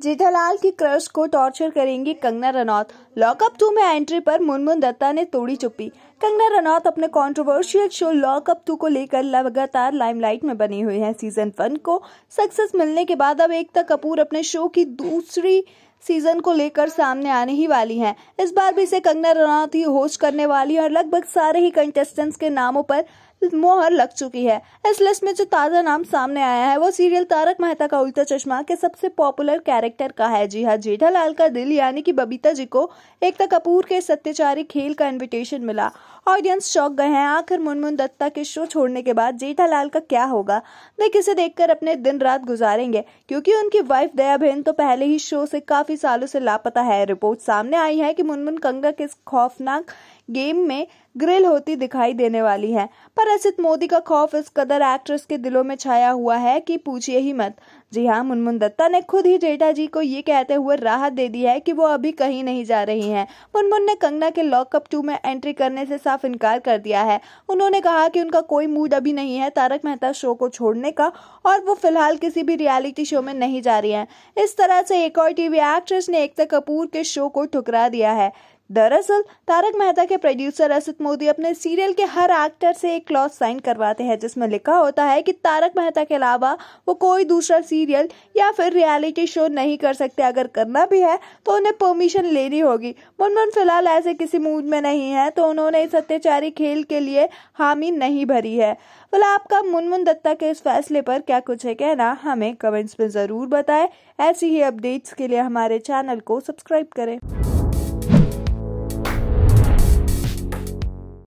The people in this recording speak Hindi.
जेठालाल की क्रश को टॉर्चर करेंगी Kangana Ranaut. Lock up two में एंट्री पर मुनमुन दत्ता ने तोड़ी चुप्पी। कंगना रनौत अपने कंट्रोवर्शियल शो लॉकअप टू को लेकर लगातार लाइमलाइट में बनी हुई हैं। सीज़न वन को सक्सेस मिलने के बाद अब एकता कपूर अपने शो की दूसरी सीज़न को लेकर सामने आने ही वाली हैं। इस बार भी इसे कंगना रनौत ही होस्ट करने वाली है और लगभग सारे ही कंटेस्टेंट्स के नामों पर मोहर लग चुकी है। इस लिस्ट में जो ताज़ा नाम सामने आया है, वो सीरियल तारक मेहता का उल्टा चश्मा के सबसे पॉपुलर कैरेक्टर का है। जी हाँ जेठालाल का दिल, यानी कि बबीता जी को एकता कपूर के सत्यचारी खेल का इनविटेशन मिला। ऑडियंस चौक गए हैं। आखिर मुनमुन दत्ता के शो छोड़ने के बाद जेठालाल का क्या होगा? वे किसे देखकर अपने दिन रात गुजारेंगे? क्योंकि उनकी वाइफ दया बहन तो पहले ही शो से काफ़ी सालों से लापता है। रिपोर्ट सामने आई है कि मुनमुन कंगा के खौफनाक गेम में ग्रिल होती दिखाई देने वाली है। पर असित मोदी का खौफ इस कदर एक्ट्रेस के दिलों में छाया हुआ है कि पूछिए ही मत। जी हाँ मुनमुन दत्ता ने खुद ही जेठा जी को ये कहते हुए राहत दे दी है कि वो अभी कहीं नहीं जा रही हैं। मुनमुन ने कंगना के लॉकअप टू में एंट्री करने से साफ़ इनकार कर दिया है। उन्होंने कहा कि उनका कोई मूड अभी नहीं है तारक मेहता शो को छोड़ने का और वो फ़िलहाल किसी भी रियलिटी शो में नहीं जा रही हैं। इस तरह से एक और टीवी एक्ट्रेस ने एकता कपूर के शो को ठुकरा दिया है। दरअसल, तारक मेहता के प्रोड्यूसर असित मोदी अपने सीरियल के हर एक्टर से एक क्लॉज साइन करवाते हैं, जिसमें लिखा होता है कि तारक मेहता के अलावा वो कोई दूसरा सीरियल या फिर रियलिटी शो नहीं कर सकते। अगर करना भी है तो उन्हें परमिशन लेनी होगी। मुनमुन फ़िलहाल ऐसे किसी मूड में नहीं है तो उन्होंने इस अत्याचारी खेल के लिए हामी नहीं भरी है। फ़िलहाल आपका मुनमुन दत्ता के इस फैसले पर क्या कुछ है कहना, हमें कमेंट्स में ज़रूर बताएँ। ऐसी ही अपडेट्स के लिए हमारे चैनल को सब्सक्राइब करें।